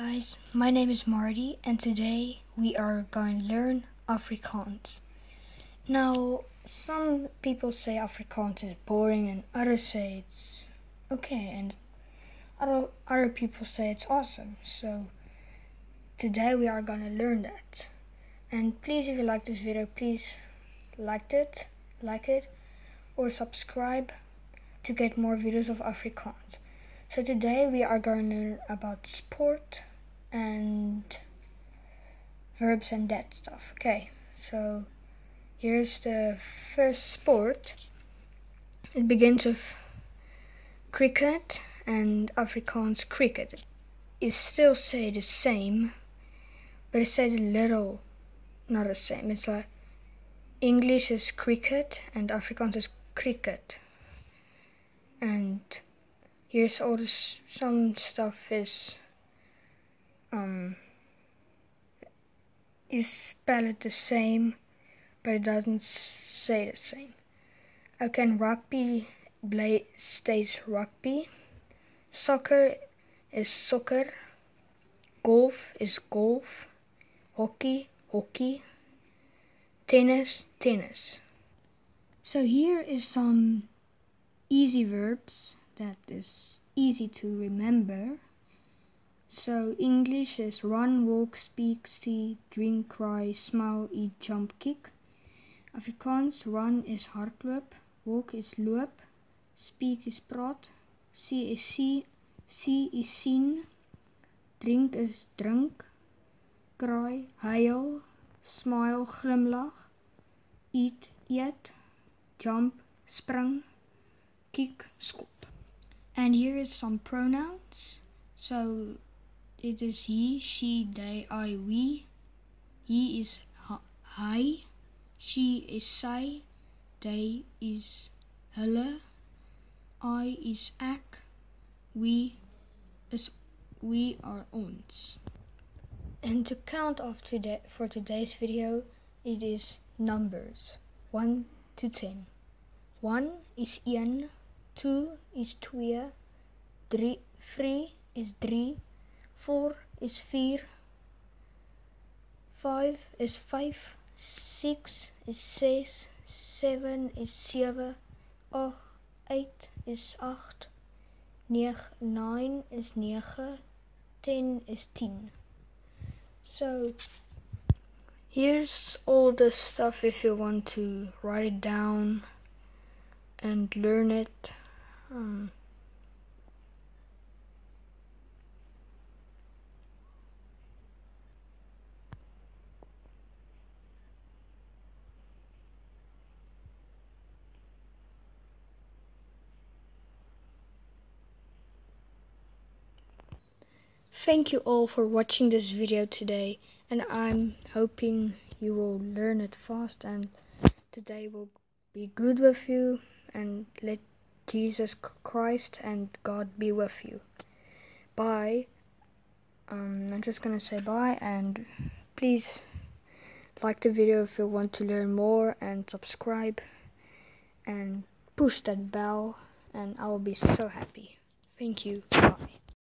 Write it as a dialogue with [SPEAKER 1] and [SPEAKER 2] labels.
[SPEAKER 1] guys, my name is Marty and today we are going to learn Afrikaans. Now, some people say Afrikaans is boring and others say it's okay and other, other people say it's awesome. So today we are going to learn that. And please if you like this video, please like it, like it or subscribe to get more videos of Afrikaans. So today we are going to learn about sport and verbs and that stuff. Okay, so here's the first sport. It begins with cricket and Afrikaans cricket. You still say the same, but it's said a little not the same. It's like English is cricket and Afrikaans is cricket. And here's all this some stuff is um you spell it the same but it doesn't say the same. Okay rugby play stays rugby? Soccer is soccer. Golf is golf. Hockey hockey. Tennis tennis. So here is some easy verbs that is easy to remember. So English is run, walk, speak, see, drink, cry, smile, eat, jump, kick. Afrikaans run is hardloop, walk is loop, speak is praat, see is see, see is sien, drink is drink, cry, huil, smile, glimlag, eat, eet, jump, spring, kick, skop. And here is some pronouns. So it is he, she, they, I, we. He is hy. She is sy. They is hulle. I is ek. We is we are ons. And to count off today for today's video, it is numbers 1 to 10. 1 is 1. 2 is 2, 3, 3 is 3, 4 is 4, 5 is 5, 6 is 6, 7 is 7, 8, 8 is 8, 9, 9 is 9, 10 is 10. So here's all the stuff if you want to write it down and learn it. Um, Thank you all for watching this video today and I'm hoping you will learn it fast and today will be good with you and let Jesus Christ and God be with you. Bye. Um, I'm just gonna say bye and please like the video if you want to learn more and subscribe and push that bell and I will be so happy. Thank you. Bye.